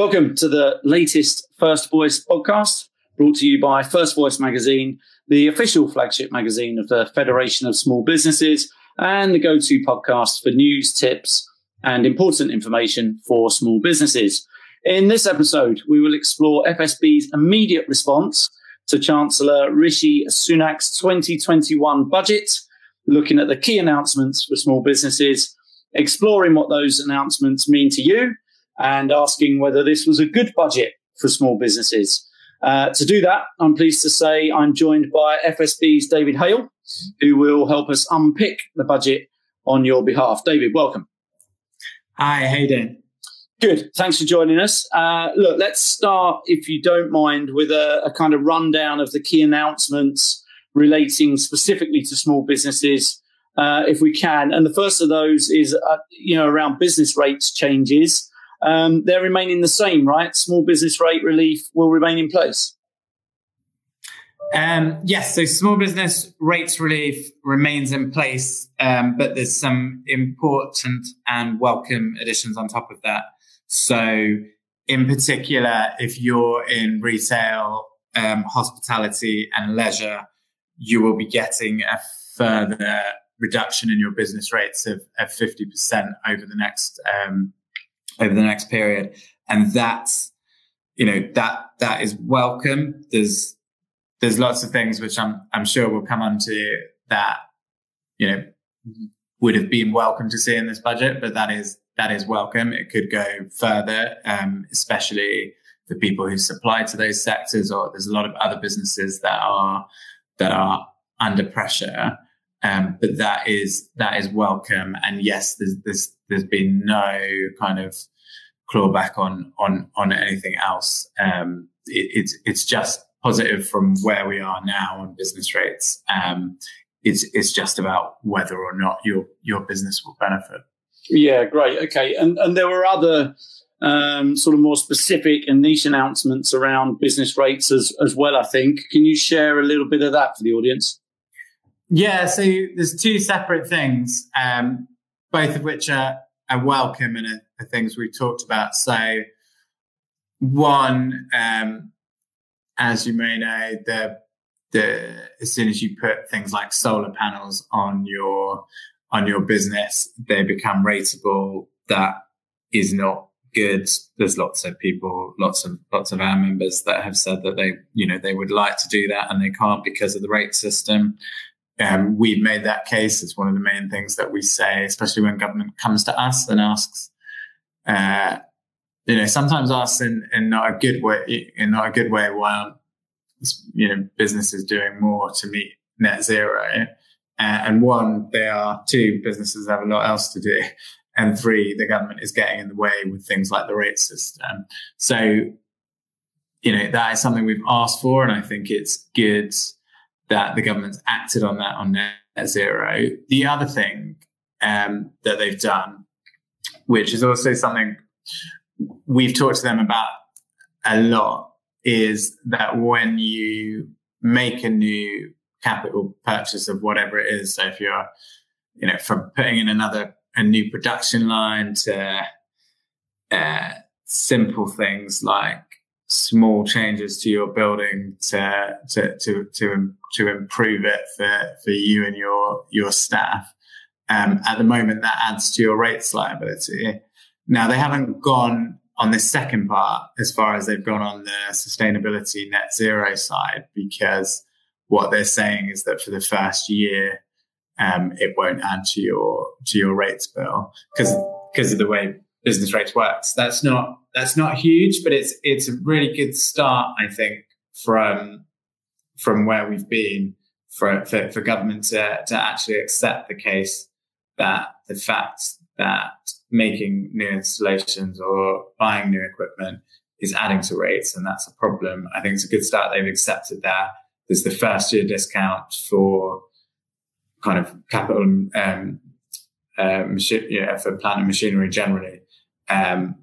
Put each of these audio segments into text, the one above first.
Welcome to the latest First Voice podcast, brought to you by First Voice magazine, the official flagship magazine of the Federation of Small Businesses, and the go to podcast for news, tips, and important information for small businesses. In this episode, we will explore FSB's immediate response to Chancellor Rishi Sunak's 2021 budget, looking at the key announcements for small businesses, exploring what those announcements mean to you and asking whether this was a good budget for small businesses. Uh, to do that, I'm pleased to say I'm joined by FSB's David Hale, who will help us unpick the budget on your behalf. David, welcome. Hi, how you doing? Good. Thanks for joining us. Uh, look, let's start, if you don't mind, with a, a kind of rundown of the key announcements relating specifically to small businesses, uh, if we can. And the first of those is, uh, you know, around business rates changes um, they're remaining the same, right? Small business rate relief will remain in place. Um, yes, so small business rates relief remains in place, um, but there's some important and welcome additions on top of that. So, in particular, if you're in retail, um, hospitality, and leisure, you will be getting a further reduction in your business rates of, of 50% over the next um, over the next period. And that's, you know, that, that is welcome. There's, there's lots of things which I'm, I'm sure will come onto that, you know, would have been welcome to see in this budget, but that is, that is welcome. It could go further, um, especially for people who supply to those sectors, or there's a lot of other businesses that are, that are under pressure. Um, but that is that is welcome. And yes, there's there's there's been no kind of clawback on on on anything else. Um, it, it's it's just positive from where we are now on business rates. Um, it's it's just about whether or not your your business will benefit. Yeah, great. Okay, and and there were other um, sort of more specific and niche announcements around business rates as as well. I think. Can you share a little bit of that for the audience? Yeah, so there's two separate things, um, both of which are, are welcome and are, are, things we've talked about. So, one, um, as you may know, the the as soon as you put things like solar panels on your on your business, they become rateable. That is not good. There's lots of people, lots of lots of our members that have said that they, you know, they would like to do that and they can't because of the rate system. Um, we've made that case. It's one of the main things that we say, especially when government comes to us and asks, uh, you know, sometimes asks in, in not a good way, in not a good way, why you know, businesses doing more to meet net zero? Uh, and one, they are two, businesses have a lot else to do. And three, the government is getting in the way with things like the rate system. So, you know, that is something we've asked for. And I think it's good that the government's acted on that on net zero. The other thing um, that they've done, which is also something we've talked to them about a lot, is that when you make a new capital purchase of whatever it is, so if you're, you know, from putting in another a new production line to uh, simple things like small changes to your building to to to to, to improve it for for you and your your staff. Um, at the moment, that adds to your rates liability. Now they haven't gone on the second part as far as they've gone on the sustainability net zero side because what they're saying is that for the first year um, it won't add to your to your rates bill because because of the way business rates works. That's not that's not huge, but it's it's a really good start, I think, from from where we've been for for, for government to to actually accept the case that the fact that making new installations or buying new equipment is adding to rates, and that's a problem. I think it's a good start. They've accepted that. There's the first year discount for kind of capital um, uh, yeah, for plant and machinery generally. Um,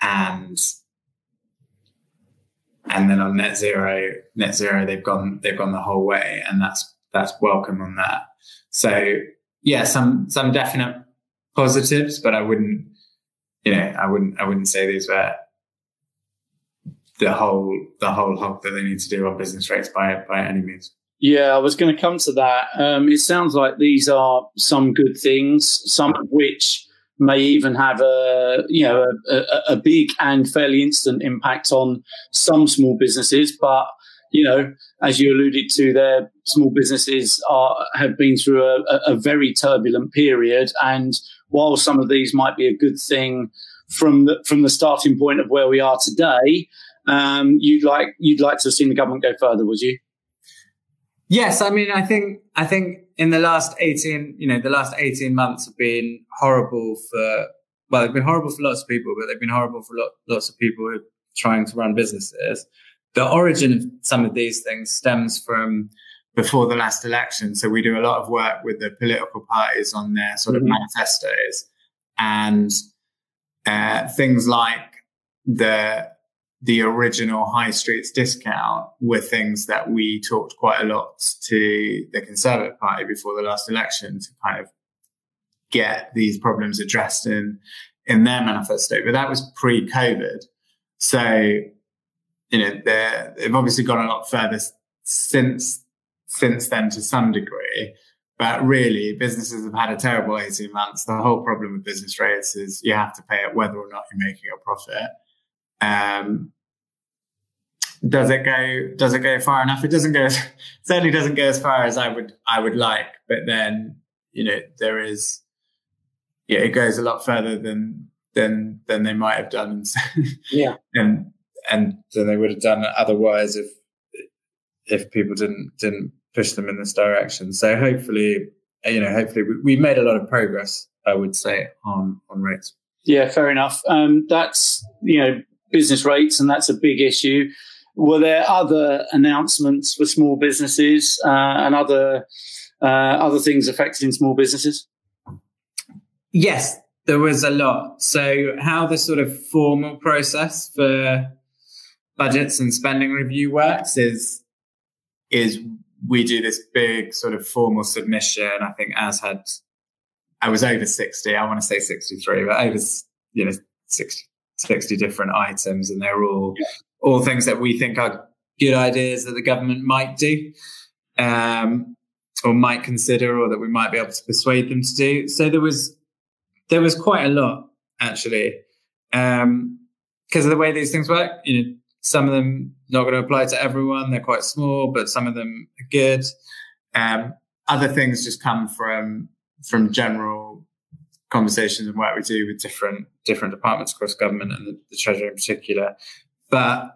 and and then on net zero, net zero, they've gone they've gone the whole way, and that's that's welcome on that. So yeah, some some definite positives, but I wouldn't, you know, I wouldn't I wouldn't say these were the whole the whole hog that they need to do on business rates by by any means. Yeah, I was going to come to that. Um, it sounds like these are some good things, some of which may even have a you know a, a, big and fairly instant impact on some small businesses, but you know, as you alluded to, their small businesses are have been through a, a, very turbulent period. And while some of these might be a good thing from the from the starting point of where we are today, um, you'd like you'd like to have seen the government go further, would you? Yes, I mean, I think I think in the last eighteen, you know, the last eighteen months have been horrible for well, they've been horrible for lots of people, but they've been horrible for lots of people who are trying to run businesses the origin of some of these things stems from before the last election. So we do a lot of work with the political parties on their sort of mm-hmm. manifestos and uh, things like the the original high streets discount were things that we talked quite a lot to the Conservative Party before the last election to kind of get these problems addressed in in their manifesto. But that was pre-COVID. So you know, they've obviously gone a lot further since since then to some degree. But really, businesses have had a terrible 18 months. The whole problem with business rates is you have to pay it whether or not you're making a profit. Um, does it go does it go far enough? It doesn't go certainly doesn't go as far as I would I would like, but then, you know, there is yeah, it goes a lot further than than than they might have done. yeah. and and than they would have done otherwise if if people didn't didn't push them in this direction. So hopefully, you know, hopefully we, we made a lot of progress. I would say on on rates. Yeah, fair enough. Um, that's you know business rates, and that's a big issue. Were there other announcements for small businesses uh, and other uh, other things affecting small businesses? Yes, there was a lot. So, how the sort of formal process for budgets and spending review works is is we do this big sort of formal submission. I think as had I was over 60, I want to say 63, but over you know 60, 60 different items and they're all yeah. all things that we think are good ideas that the government might do. Um, or might consider or that we might be able to persuade them to do. So there was there was quite a lot actually. Um, because of the way these things work, you know, some of them not going to apply to everyone. They're quite small, but some of them are good. Um, other things just come from from general conversations and work we do with different different departments across government and the, the treasury in particular. But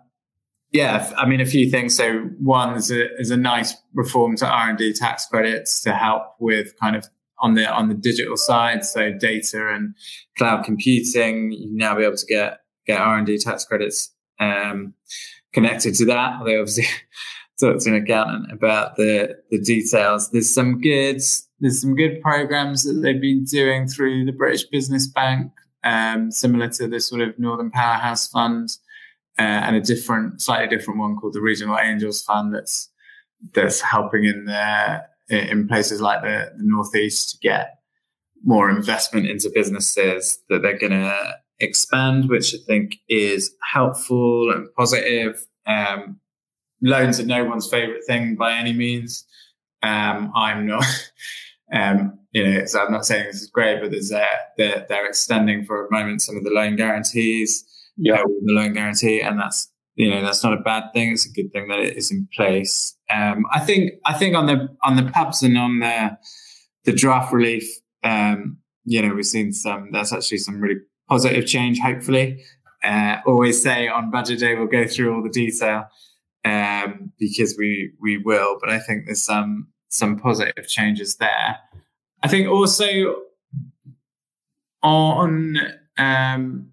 yeah, I mean, a few things. So one is a, is a nice reform to R and D tax credits to help with kind of on the on the digital side. So data and cloud computing, you now be able to get get R and D tax credits um, connected to that. They obviously talked to an accountant about the the details. There's some good there's some good programs that they've been doing through the British Business Bank, um, similar to the sort of Northern Powerhouse Fund, uh, and a different, slightly different one called the Regional Angels Fund. That's that's helping in the in places like the, the Northeast to get more investment into businesses that they're going to expand, which I think is helpful and positive. Um, loans are no one's favorite thing by any means. Um, I'm not, um, you know, so I'm not saying this is great, but there's uh, they're, they're extending for a moment some of the loan guarantees, yeah, uh, the loan guarantee, and that's you know that's not a bad thing. It's a good thing that it is in place. Um, I think I think on the on the pubs and on the the draft relief, um, you know, we've seen some. That's actually some really positive change, hopefully. Uh, always say on budget day we'll go through all the detail um, because we we will. But I think there's some some positive changes there. I think also on um,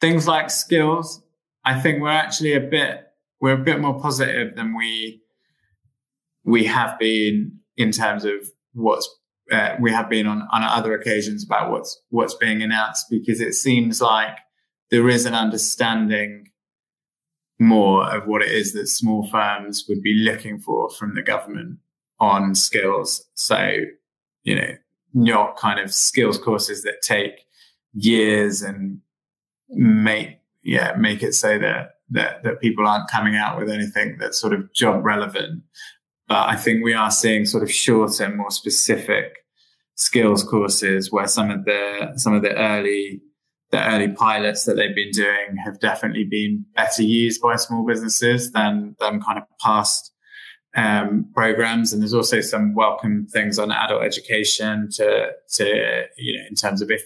things like skills, I think we're actually a bit we're a bit more positive than we we have been in terms of what's uh, we have been on, on other occasions about what's what's being announced because it seems like there is an understanding more of what it is that small firms would be looking for from the government on skills. So, you know, not kind of skills courses that take years and make yeah make it so that that that people aren't coming out with anything that's sort of job relevant. But I think we are seeing sort of shorter, more specific skills courses where some of the some of the early the early pilots that they've been doing have definitely been better used by small businesses than than kind of past um, programs. And there's also some welcome things on adult education to to you know in terms of if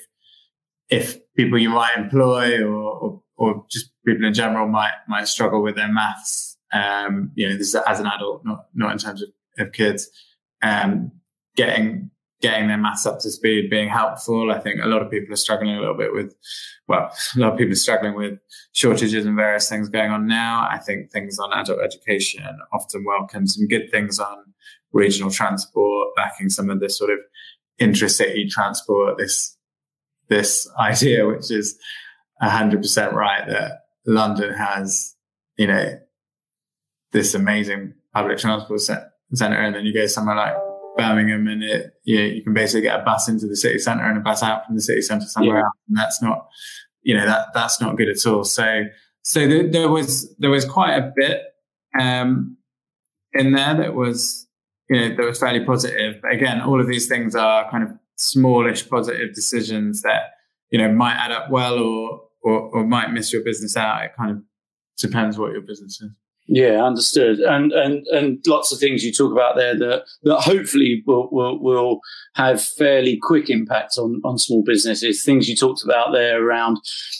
if people you might employ or, or, or just people in general might might struggle with their maths. Um, you know, this is as an adult, not not in terms of, of kids. Um, getting getting their maths up to speed, being helpful. I think a lot of people are struggling a little bit with, well, a lot of people are struggling with shortages and various things going on now. I think things on adult education often welcome some good things on regional transport, backing some of this sort of intracity transport, this, this idea, which is hundred percent right that London has, you know, this amazing public transport centre. And then you go somewhere like Birmingham, and it, you, you can basically get a bus into the city centre and a bus out from the city centre somewhere yeah. else, and that's not, you know, that that's not good at all. So, so there, there was there was quite a bit um, in there that was, you know, that was fairly positive. But again, all of these things are kind of smallish positive decisions that you know might add up well or or, or might miss your business out. It kind of depends what your business is. Yeah, understood. And and and lots of things you talk about there that that hopefully will will, will have fairly quick impact on on small businesses. Things you talked about there around,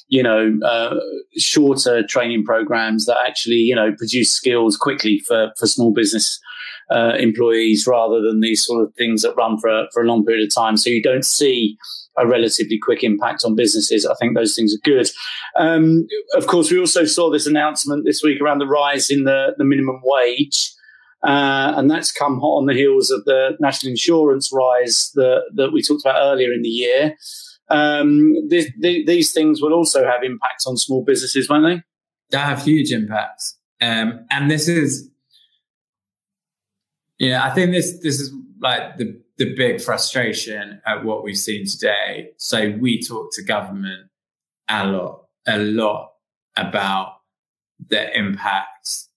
you know, uh, shorter training programs that actually you know produce skills quickly for for small business uh, employees rather than these sort of things that run for a, for a long period of time. So you don't see a relatively quick impact on businesses. I think those things are good. Um, of course, we also saw this announcement this week around the rise in the, the minimum wage. Uh, and that's come hot on the heels of the national insurance rise that, that we talked about earlier in the year. Um, this, the, these things will also have impacts on small businesses, won't they? They have huge impacts. Um, and this is, yeah, I think this this is like the the big frustration at what we've seen today. So we talk to government a lot, a lot about the impacts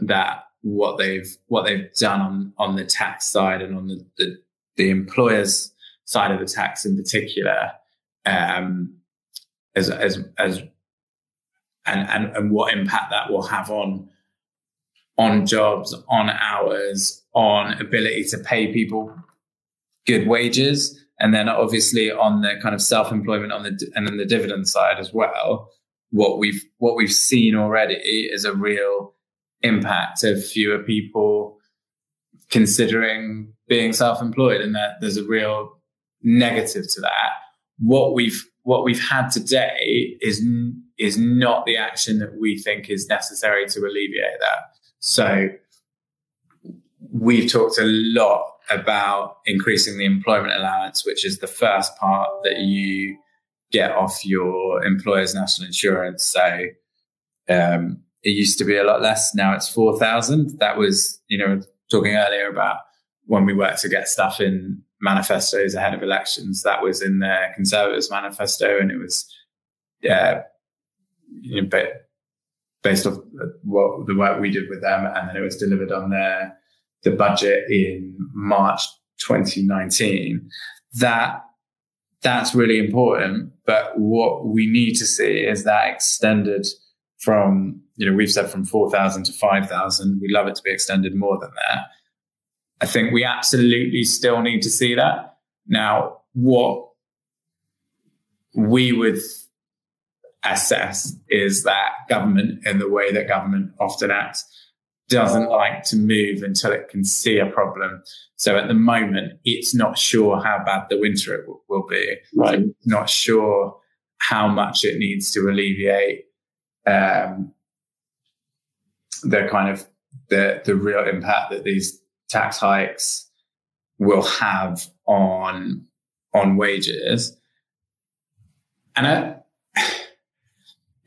that what they've what they've done on on the tax side and on the the, the employers side of the tax in particular, um, as as as and, and and what impact that will have on on jobs, on hours, on ability to pay people good wages. And then obviously on the kind of self-employment on the, and then the dividend side as well, what we've, what we've seen already is a real impact of fewer people considering being self-employed and that there's a real negative to that. What we've, what we've had today is, is not the action that we think is necessary to alleviate that. So we've talked a lot about increasing the employment allowance, which is the first part that you get off your employer's national insurance. So um, it used to be a lot less. Now it's 4,000. That was, you know, talking earlier about when we worked to get stuff in manifestos ahead of elections. That was in the Conservatives manifesto and it was, yeah, you know, based off what the work we did with them, and then it was delivered on their the budget in March 2019. That that's really important. But what we need to see is that extended from you know we've said from 4,000 to 5,000. We'd love it to be extended more than that. I think we absolutely still need to see that. Now, what we would assess is that government, in the way that government often acts, doesn't like to move until it can see a problem. So at the moment, it's not sure how bad the winter it will, will be. Right. So not sure how much it needs to alleviate um, the kind of the the real impact that these tax hikes will have on on wages. And I,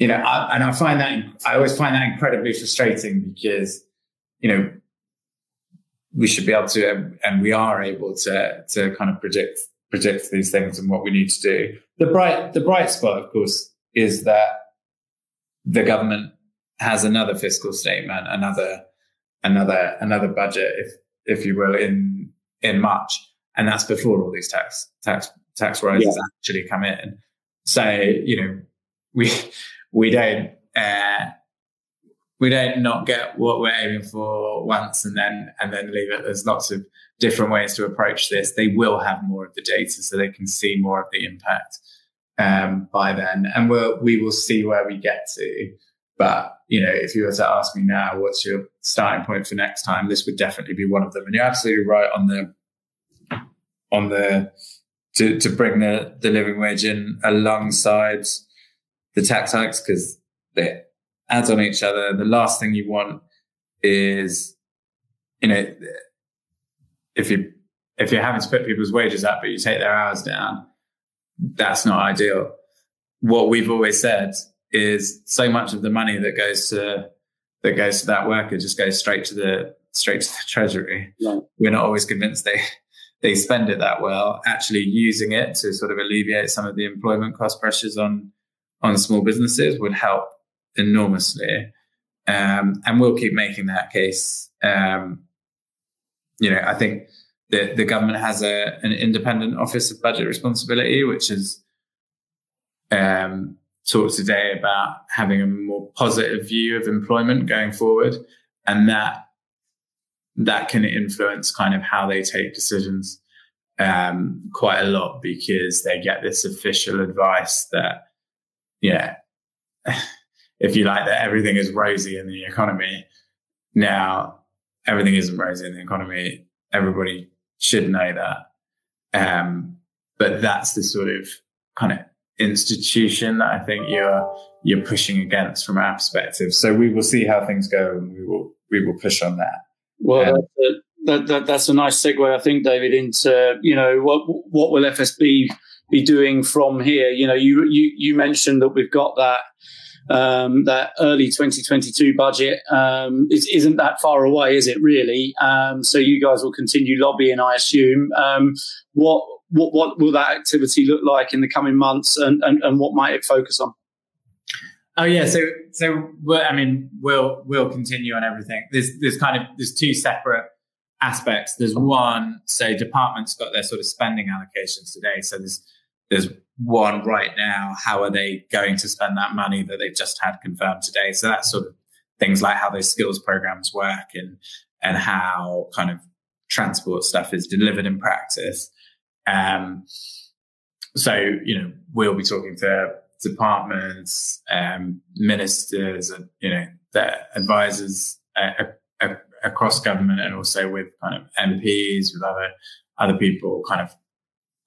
you know, I, and I find that I always find that incredibly frustrating because, you know, we should be able to, and we are able to, to kind of predict predict these things and what we need to do. The bright the bright spot, of course, is that the government has another fiscal statement, another another another budget, if if you will, in in March, and that's before all these tax tax tax rises yeah. actually come in. So you know we we don't uh, we don't not get what we're aiming for once and then and then leave it. There's lots of different ways to approach this. They will have more of the data, so they can see more of the impact um, by then, and we'll we will see where we get to. But you know, if you were to ask me now, what's your starting point for next time? This would definitely be one of them. And you're absolutely right on the on the to to bring the the living wage in alongside the tax hikes because they add on each other. The last thing you want is, you know, if you if you're having to put people's wages up but you take their hours down, that's not ideal. What we've always said is so much of the money that goes to that goes to that worker just goes straight to the straight to the treasury. Yeah. We're not always convinced they they spend it that well. Actually, using it to sort of alleviate some of the employment cost pressures on on small businesses would help enormously. Um, and we'll keep making that case. Um, you know, I think the the government has a an independent office of budget responsibility, which is um, talked today about having a more positive view of employment going forward, and that that can influence kind of how they take decisions um, quite a lot because they get this official advice that, yeah, if you like, that everything is rosy in the economy. Now, everything isn't rosy in the economy. Everybody should know that. Um, but that's the sort of kind of institution that I think you're you're pushing against from our perspective. So we will see how things go, and we will we will push on that. Well, um, that, that, that, that's a nice segue, I think, David, into you know what what will FSB be doing from here? You know, you you you mentioned that we've got that. Um, that early 2022 budget um, is, not that far away, is it really? Um, so you guys will continue lobbying, I assume. Um, what what what will that activity look like in the coming months, and and, and what might it focus on? Oh yeah, so so I mean we'll we'll continue on everything. There's there's kind of there's two separate aspects. There's one, so departments got their sort of spending allocations today. So there's there's one right now. How are they going to spend that money that they've just had confirmed today? So that's sort of things like how those skills programs work and and how kind of transport stuff is delivered in practice. Um, so, you know, we'll be talking to departments, um, ministers, and, you know, their advisors uh, uh, across government and also with kind of MPs, with other, other people kind of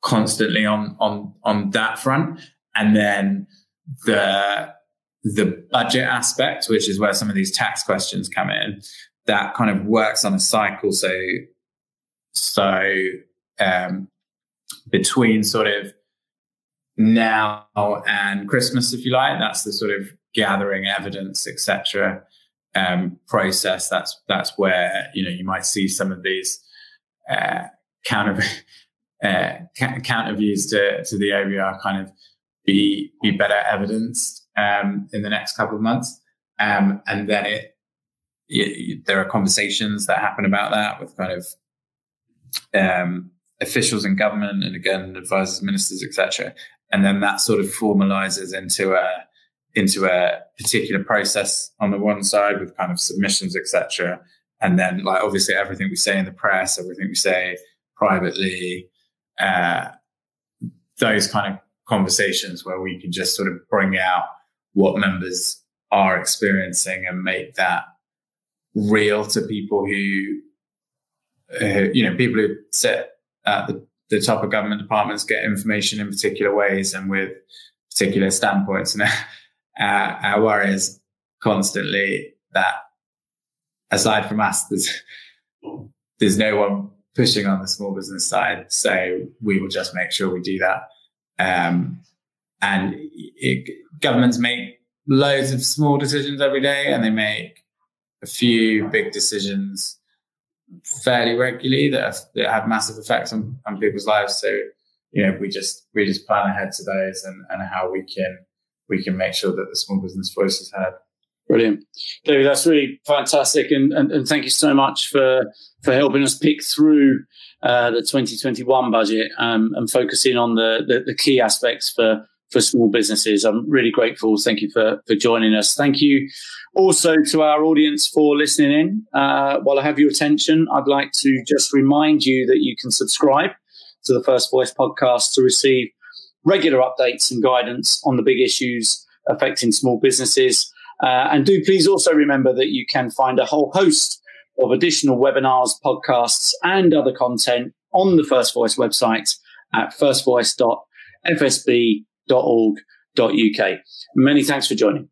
constantly on, on, on that front. And then the, the budget aspect, which is where some of these tax questions come in, that kind of works on a cycle. So, so, um, between sort of now and Christmas, if you like. That's the sort of gathering evidence, etc. Um, process. That's that's where you know you might see some of these uh, counter uh, counter views to to the OBR kind of be be better evidenced um, in the next couple of months, um, and then it, it, there are conversations that happen about that with kind of um, officials in government and again advisors, ministers, etc. And then that sort of formalizes into a into a particular process on the one side with kind of submissions, etc. And then like obviously everything we say in the press, everything we say privately, uh, those kind of conversations where we can just sort of bring out what members are experiencing and make that real to people who, who you know, people who sit at the, the top of government departments get information in particular ways and with particular standpoints. And uh, our worry is constantly that aside from us, there's, there's no one pushing on the small business side. So we will just make sure we do that. Um, and it, governments make loads of small decisions every day and they make a few big decisions fairly regularly that have, that have massive effects on, on people's lives. So, you know, we just, we just plan ahead to those and, and how we can, we can make sure that the small business voice is heard. Brilliant. David, that's really fantastic. And, and, and thank you so much for, for helping us pick through uh, the 2021 budget um, and focusing on the, the, the, key aspects for, for small businesses. I'm really grateful. Thank you for, for joining us. Thank you also to our audience for listening in. Uh, while I have your attention, I'd like to just remind you that you can subscribe to the First Voice podcast to receive regular updates and guidance on the big issues affecting small businesses. Uh, and do please also remember that you can find a whole host of additional webinars, podcasts, and other content on the First Voice website at firstvoice.fsb.org.uk. Many thanks for joining.